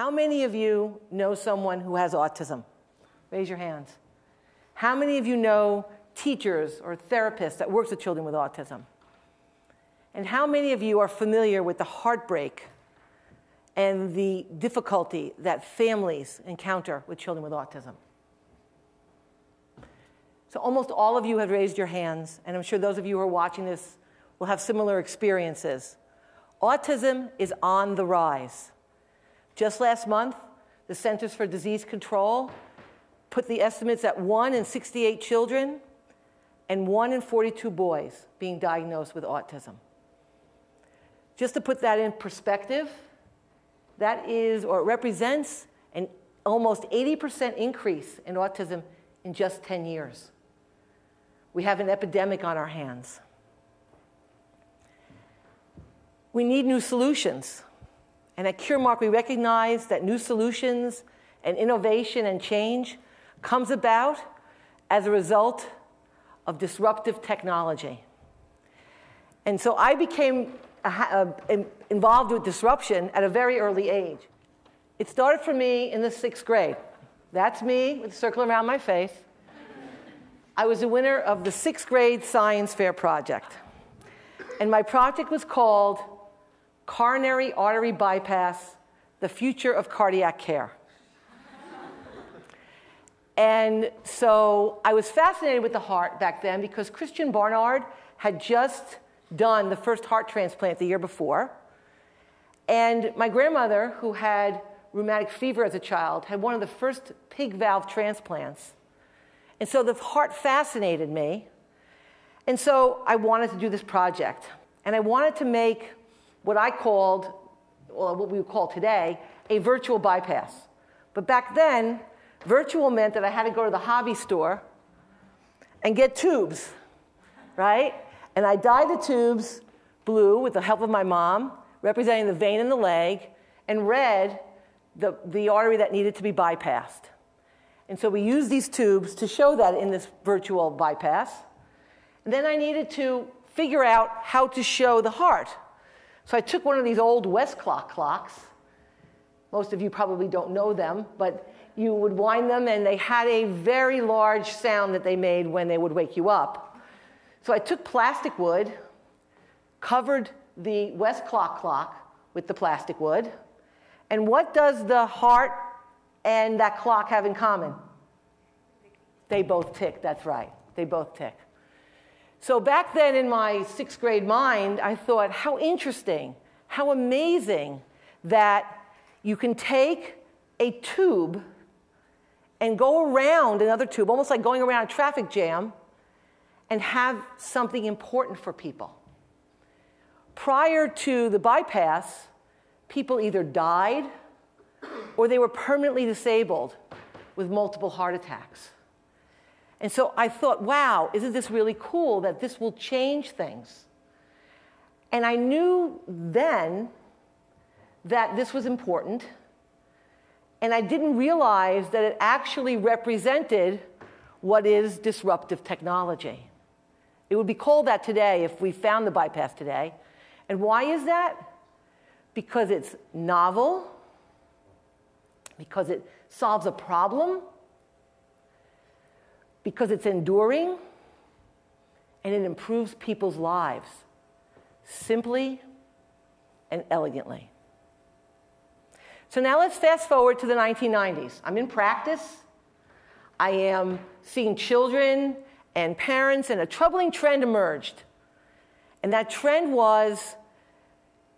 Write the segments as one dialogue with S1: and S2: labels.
S1: How many of you know someone who has autism? Raise your hands. How many of you know teachers or therapists that works with children with autism? And how many of you are familiar with the heartbreak and the difficulty that families encounter with children with autism? So almost all of you have raised your hands, and I'm sure those of you who are watching this will have similar experiences. Autism is on the rise. Just last month, the Centers for Disease Control put the estimates at 1 in 68 children and 1 in 42 boys being diagnosed with autism. Just to put that in perspective, that is, or represents an almost 80% increase in autism in just 10 years. We have an epidemic on our hands. We need new solutions. And at Curemark, we recognize that new solutions and innovation and change comes about as a result of disruptive technology. And so I became involved with disruption at a very early age. It started for me in the sixth grade. That's me with a circle around my face. I was the winner of the sixth grade science fair project. And my project was called Coronary Artery Bypass The Future of Cardiac Care. and so I was fascinated with the heart back then because Christiaan Barnard had just done the first heart transplant the year before. And my grandmother, who had rheumatic fever as a child, had one of the first pig valve transplants. And so the heart fascinated me. And so I wanted to do this project. And I wanted to make what I called, well, what we would call today, a virtual bypass. But back then, virtual meant that I had to go to the hobby store and get tubes, right? And I dyed the tubes blue with the help of my mom, representing the vein in the leg, and red, the, the artery that needed to be bypassed. And so we used these tubes to show that in this virtual bypass. And then I needed to figure out how to show the heart. So I took one of these old Westclox clocks. Most of you probably don't know them, but you would wind them and they had a very large sound that they made when they would wake you up. So I took plastic wood, covered the Westclox clock with the plastic wood, and what does the heart and that clock have in common? They both tick, that's right. They both tick. So back then in my sixth grade mind, I thought, how interesting, how amazing that you can take a tube and go around another tube, almost like going around a traffic jam, and have something important for people. Prior to the bypass, people either died or they were permanently disabled with multiple heart attacks. And so I thought, wow, isn't this really cool that this will change things? And I knew then that this was important, and I didn't realize that it actually represented what is disruptive technology. It would be called that today if we found the bypass today. And why is that? Because it's novel, because it solves a problem, because it's enduring, and it improves people's lives simply and elegantly. So now let's fast forward to the 1990s. I'm in practice. I am seeing children and parents, and a troubling trend emerged. And that trend was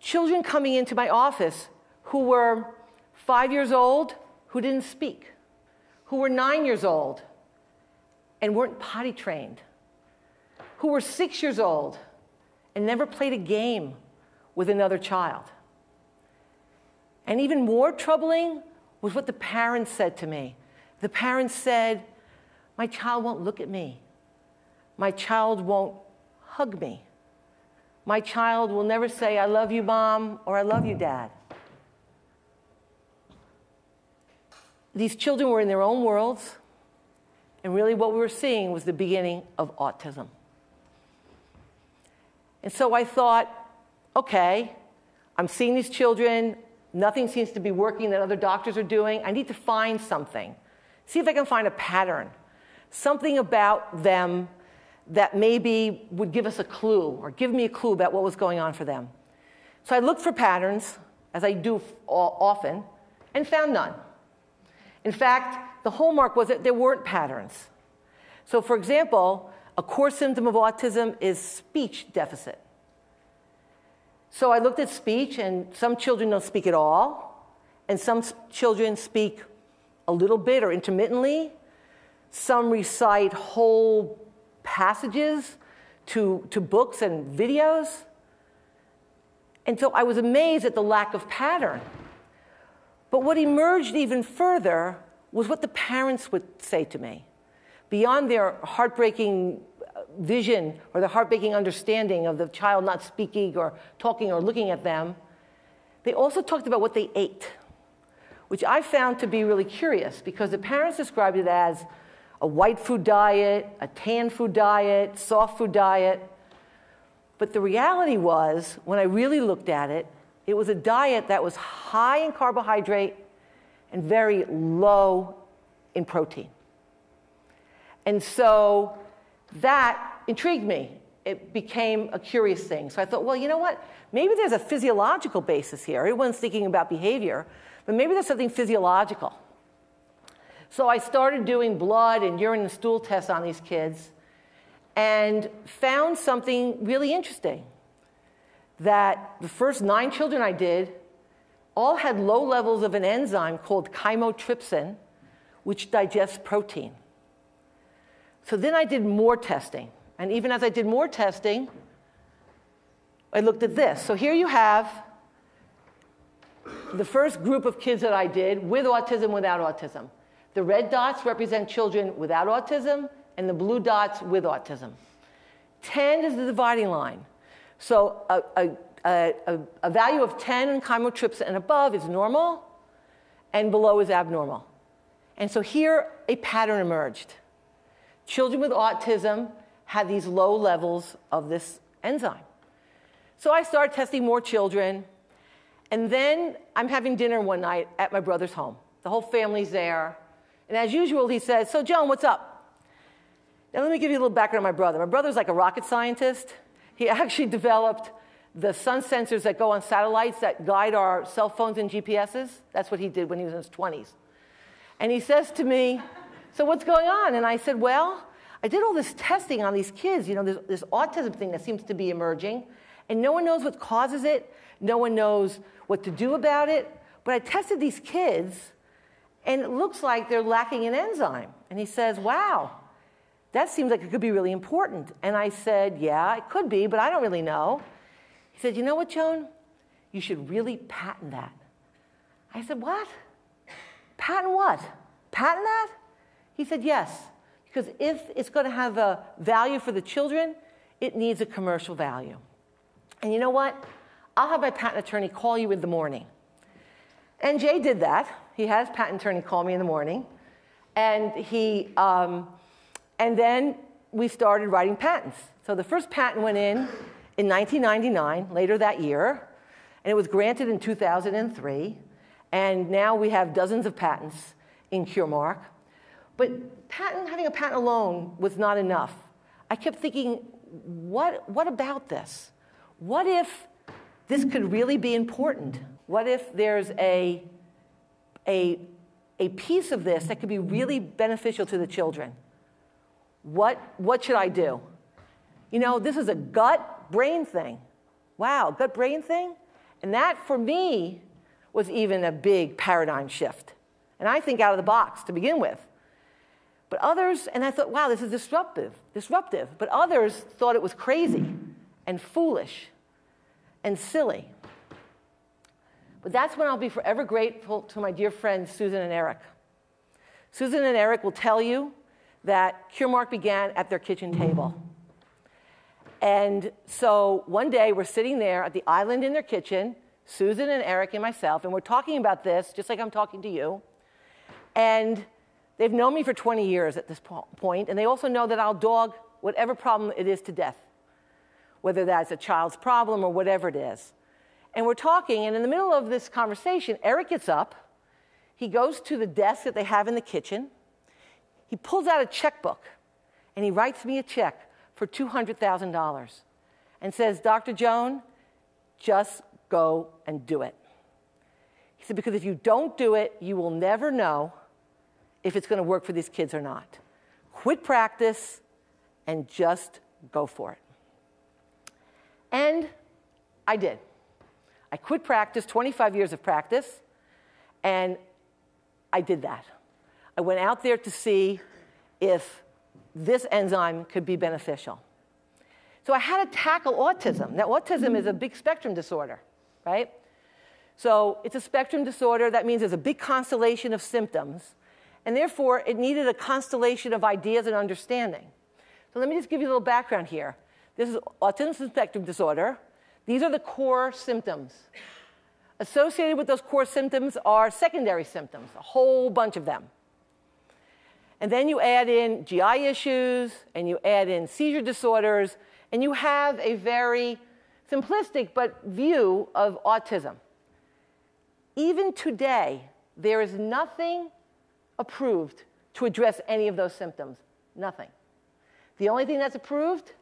S1: children coming into my office who were five years old who didn't speak, who were nine years old and weren't potty trained, who were six years old and never played a game with another child. And even more troubling was what the parents said to me. The parents said, My child won't look at me. My child won't hug me. My child will never say, I love you, mom, or I love you, dad. These children were in their own worlds, and really what we were seeing was the beginning of autism. And so I thought, okay, I'm seeing these children, Nothing seems to be working that other doctors are doing. I need to find something. See if I can find a pattern, something about them that maybe would give us a clue or give me a clue about what was going on for them. So I looked for patterns, as I do often, and found none. In fact, the hallmark was that there weren't patterns. So, for example, a core symptom of autism is speech deficit. So I looked at speech, and some children don't speak at all, and some children speak a little bit or intermittently. Some recite whole passages to, to books and videos. And so I was amazed at the lack of pattern. But what emerged even further was what the parents would say to me. Beyond their heartbreaking uh, vision or the heartbreaking understanding of the child not speaking or talking or looking at them, they also talked about what they ate, which I found to be really curious because the parents described it as a white food diet, a tan food diet, soft food diet. But the reality was, when I really looked at it, it was a diet that was high in carbohydrate and very low in protein. And so that intrigued me. It became a curious thing. So I thought, well, you know what? Maybe there's a physiological basis here. Everyone's thinking about behavior, but maybe there's something physiological. So I started doing blood and urine and stool tests on these kids and found something really interesting that the first nine children I did all had low levels of an enzyme called chymotrypsin, which digests protein. So then I did more testing. And even as I did more testing, I looked at this. So here you have the first group of kids that I did with autism, without autism. The red dots represent children without autism, and the blue dots with autism. 10 is the dividing line. So a, a, a, a value of 10 in chymotrypsin and above is normal, and below is abnormal. And so here a pattern emerged. Children with autism had these low levels of this enzyme. So I started testing more children. And then I'm having dinner one night at my brother's home. The whole family's there. And as usual, he says, So, Joan, what's up? Now, let me give you a little background on my brother. My brother's like a rocket scientist. He actually developed the sun sensors that go on satellites that guide our cell phones and GPSs. That's what he did when he was in his 20s. And he says to me, so what's going on? And I said, well, I did all this testing on these kids. You know, this autism thing that seems to be emerging, and no one knows what causes it. No one knows what to do about it. But I tested these kids, and it looks like they're lacking an enzyme. And he says, wow, that seems like it could be really important. And I said, yeah, it could be, but I don't really know. He said, you know what, Joan? You should really patent that. I said, what? Patent what? Patent that? He said, yes, because if it's going to have a value for the children, it needs a commercial value. And you know what? I'll have my patent attorney call you in the morning. And Jay did that. He had his patent attorney call me in the morning. And, he, um, and then we started writing patents. So the first patent went in in 1999, later that year, and it was granted in 2003. And now we have dozens of patents in Curemark. But patent, having a patent alone was not enough. I kept thinking, what, what about this? What if this could really be important? What if there's a, a, a piece of this that could be really beneficial to the children? What, what should I do? You know, this is a gut brain thing. Wow, gut brain thing? And that, for me, was even a big paradigm shift. And I think out of the box to begin with. But others, and I thought, wow, this is disruptive, disruptive. But others thought it was crazy and foolish and silly. But that's when I'll be forever grateful to my dear friends Susan and Eric. Susan and Eric will tell you that Curemark began at their kitchen table. And so one day we're sitting there at the island in their kitchen, Susan and Eric and myself, and we're talking about this, just like I'm talking to you. And They've known me for 20 years at this point, and they also know that I'll dog whatever problem it is to death, whether that's a child's problem or whatever it is. And we're talking, and in the middle of this conversation, Eric gets up. He goes to the desk that they have in the kitchen. He pulls out a checkbook and he writes me a check for $200,000 and says, Dr. Joan, just go and do it. He said, because if you don't do it, you will never know if it's going to work for these kids or not. Quit practice and just go for it. And I did. I quit practice, 25 years of practice, and I did that. I went out there to see if this enzyme could be beneficial. So I had to tackle autism. Now, autism is a big spectrum disorder, right? So it's a spectrum disorder. That means there's a big constellation of symptoms. And therefore, it needed a constellation of ideas and understanding. So let me just give you a little background here. This is autism spectrum disorder. These are the core symptoms. Associated with those core symptoms are secondary symptoms, a whole bunch of them. And then you add in GI issues, and you add in seizure disorders, and you have a very simplistic but view of autism. Even today, there is nothing approved to address any of those symptoms. Nothing. The only thing that's approved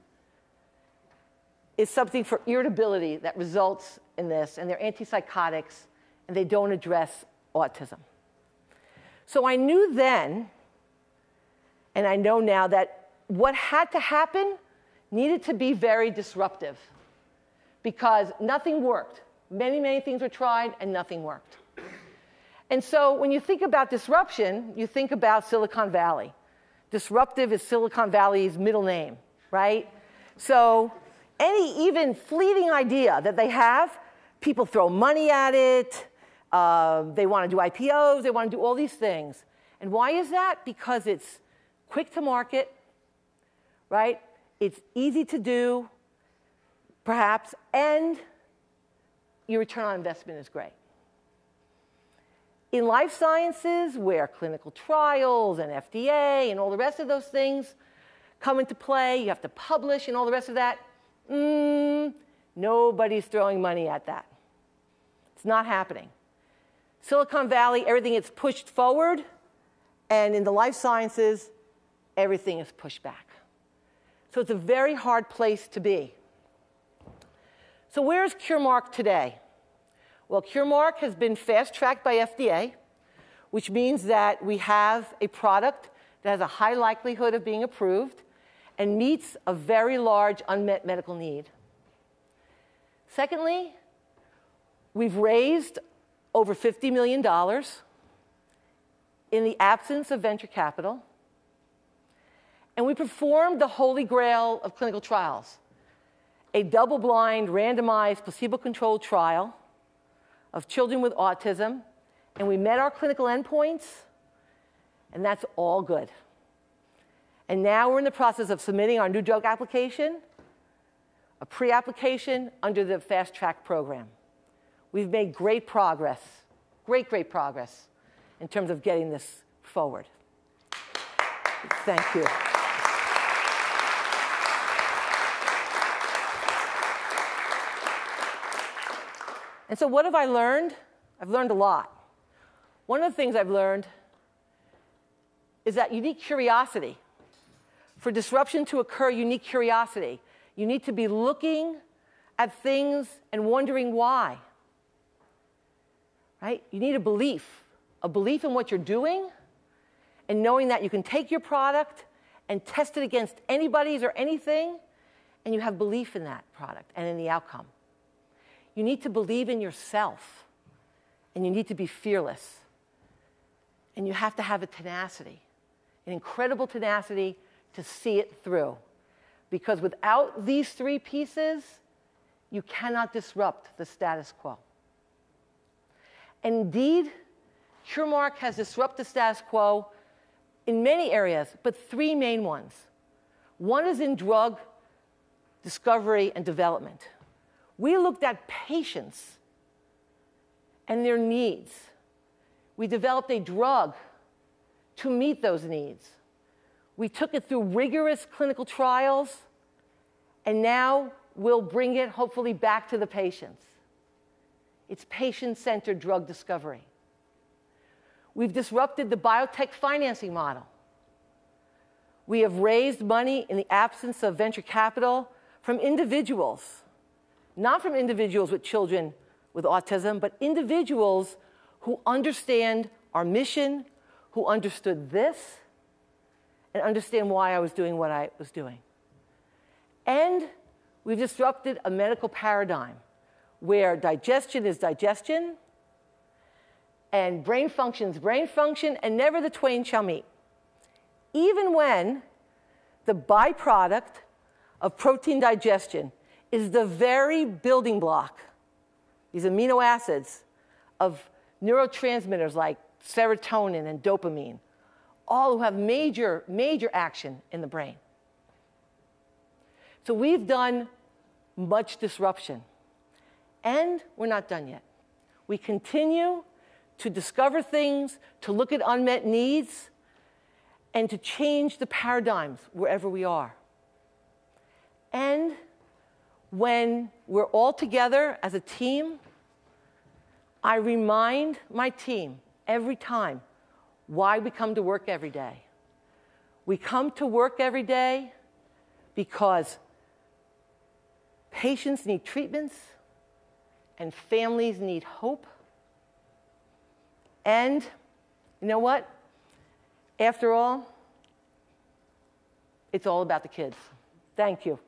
S1: is something for irritability that results in this, and they're antipsychotics, and they don't address autism. So I knew then and I know now that what had to happen needed to be very disruptive because nothing worked. Many, many things were tried and nothing worked. And so when you think about disruption, you think about Silicon Valley. Disruptive is Silicon Valley's middle name, right? So any even fleeting idea that they have, people throw money at it. Uh, they want to do IPOs. They want to do all these things. And why is that? Because it's quick to market, right? It's easy to do, perhaps, and your return on investment is great. In life sciences, where clinical trials and FDA and all the rest of those things come into play, you have to publish and all the rest of that, mm, nobody's throwing money at that. It's not happening. Silicon Valley, everything gets pushed forward, and in the life sciences, everything is pushed back. So it's a very hard place to be. So where's Curemark today? Well, Curemark has been fast tracked by FDA, which means that we have a product that has a high likelihood of being approved and meets a very large unmet medical need. Secondly, we've raised over $50 million in the absence of venture capital and we performed the holy grail of clinical trials a double blind, randomized, placebo controlled trial of children with autism. And we met our clinical endpoints, and that's all good. And now we're in the process of submitting our new drug application, a pre application under the fast track program. We've made great progress, great, great progress in terms of getting this forward. Thank you. And so, what have I learned? I've learned a lot. One of the things I've learned is that you need curiosity. For disruption to occur, you need curiosity. You need to be looking at things and wondering why. Right? You need a belief, a belief in what you're doing, and knowing that you can take your product and test it against anybody's or anything, and you have belief in that product and in the outcome. You need to believe in yourself, and you need to be fearless. And you have to have a tenacity, an incredible tenacity to see it through. Because without these three pieces, you cannot disrupt the status quo. Indeed, Curemark has disrupted the status quo in many areas, but three main ones. One is in drug discovery and development. We looked at patients and their needs. We developed a drug to meet those needs. We took it through rigorous clinical trials, and now we'll bring it hopefully back to the patients. it's patient centered drug discovery. We've disrupted the biotech financing model. We have raised money in the absence of venture capital from individuals, not from individuals with children with autism, but individuals who understand our mission, who understood this, and understand why I was doing what I was doing. And we've disrupted a medical paradigm where digestion is digestion and brain functions brain function, and never the twain shall meet. Even when the byproduct of protein digestion is the very building block, these amino acids of neurotransmitters like serotonin and dopamine, all who have major, major action in the brain. So we've done much disruption. And we're not done yet. We continue to discover things, to look at unmet needs, and to change the paradigms wherever we are. And when we're all together as a team, I remind my team every time why we come to work every day. We come to work every day because patients need treatments and families need hope. And you know what? After all, it's all about the kids. Thank you.